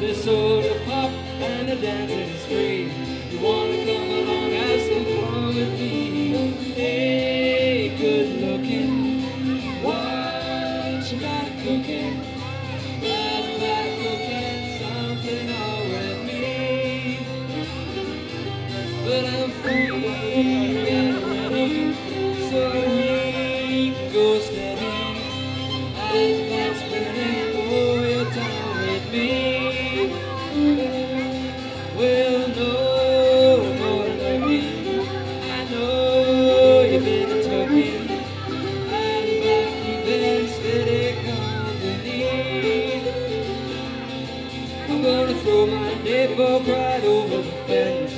There's soda pop and the dancing is free. You wanna come along, you got cooking? About cooking something out with me? But I'm free so we go steady. About spending all your time with me? My neighbor right over the fence.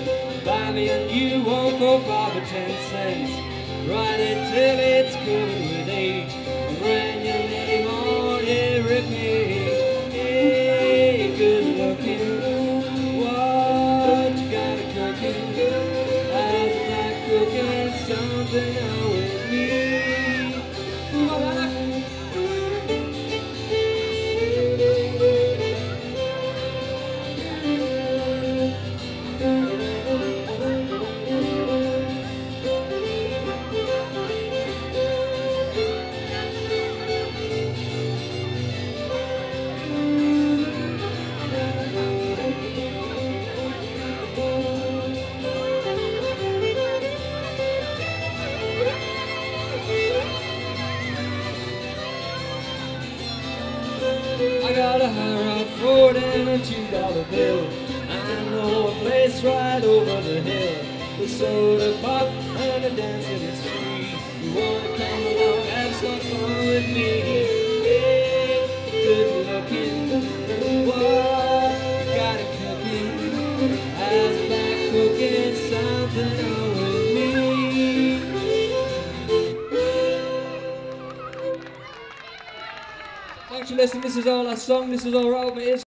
Buy me a new one for five or ten cents. Ride a high rock Ford and a two dollar bill. I know a place right over the hill. The soda pop and the dancing is free. You wanna come along, have some fun with me? Hey, good looking, what got it cooking? How's about cooking something For listening. This is all our song. This is all our album. It is